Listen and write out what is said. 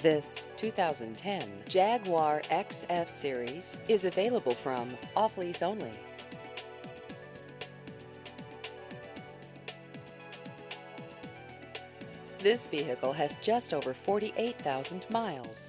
This 2010 Jaguar XF Series is available from off lease only. This vehicle has just over 48,000 miles.